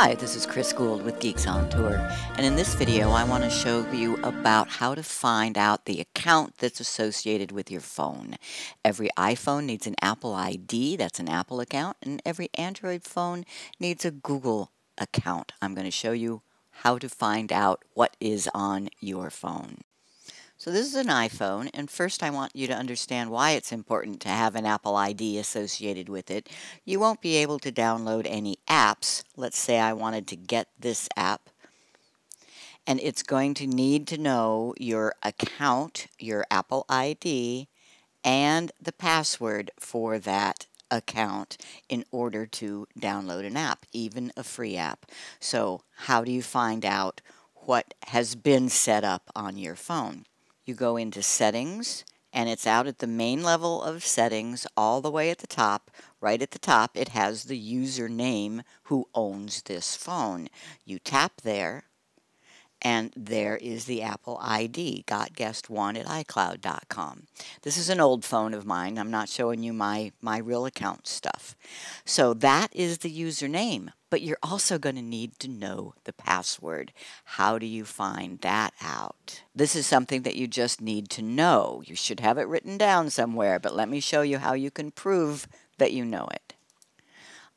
Hi, this is Chris Guld with Geeks on Tour, and in this video I want to show you about how to find out the account that's associated with your phone. Every iPhone needs an Apple ID, that's an Apple account, and every Android phone needs a Google account. I'm going to show you how to find out what is on your phone. So this is an iPhone, and first I want you to understand why it's important to have an Apple ID associated with it. You won't be able to download any apps. Let's say I wanted to get this app, and it's going to need to know your account, your Apple ID, and the password for that account in order to download an app, even a free app. So how do you find out what has been set up on your phone? You go into settings and it's out at the main level of settings all the way at the top. Right at the top it has the username who owns this phone. You tap there and there is the Apple ID, gotguest1 at iCloud.com. This is an old phone of mine. I'm not showing you my, my real account stuff. So that is the username, but you're also going to need to know the password. How do you find that out? This is something that you just need to know. You should have it written down somewhere, but let me show you how you can prove that you know it.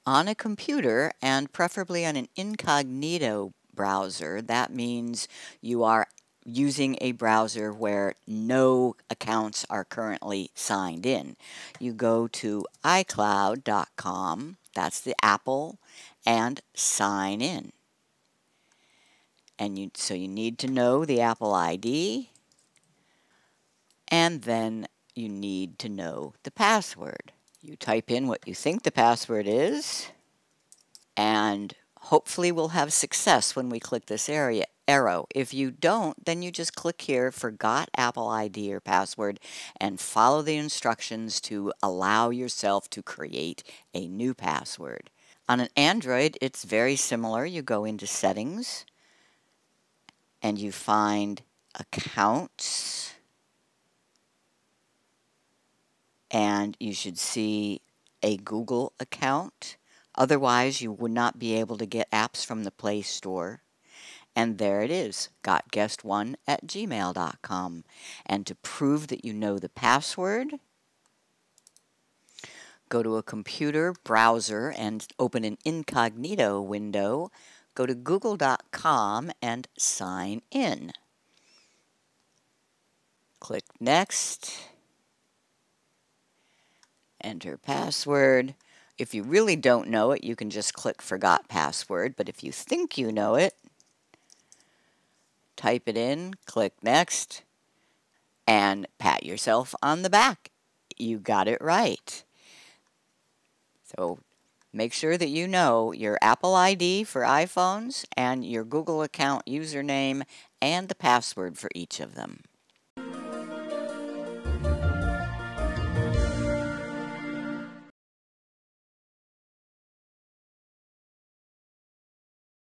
On a computer, and preferably on an incognito browser, that means you are using a browser where no accounts are currently signed in. You go to iCloud.com, that's the Apple, and sign in. And you, so you need to know the Apple ID, and then you need to know the password. You type in what you think the password is, and Hopefully we'll have success when we click this area arrow. If you don't, then you just click here, forgot Apple ID or password, and follow the instructions to allow yourself to create a new password. On an Android, it's very similar. You go into settings and you find accounts and you should see a Google account Otherwise, you would not be able to get apps from the Play Store. And there it is, gotguest1 at gmail.com. And to prove that you know the password, go to a computer browser and open an incognito window. Go to google.com and sign in. Click Next. Enter password. If you really don't know it, you can just click Forgot Password, but if you think you know it, type it in, click Next, and pat yourself on the back. You got it right. So make sure that you know your Apple ID for iPhones and your Google account username and the password for each of them.